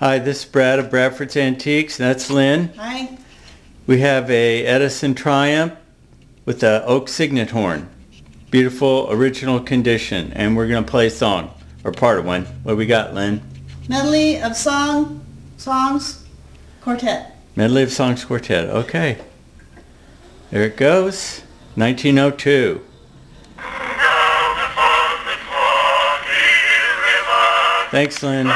Hi, this is Brad of Bradford's Antiques, and that's Lynn. Hi. We have a Edison Triumph with a oak cygnet horn. Beautiful, original condition, and we're going to play a song, or part of one. What we got, Lynn? Medley of song, songs, quartet. Medley of Songs Quartet. Okay. There it goes. 1902. Thanks, Lynn.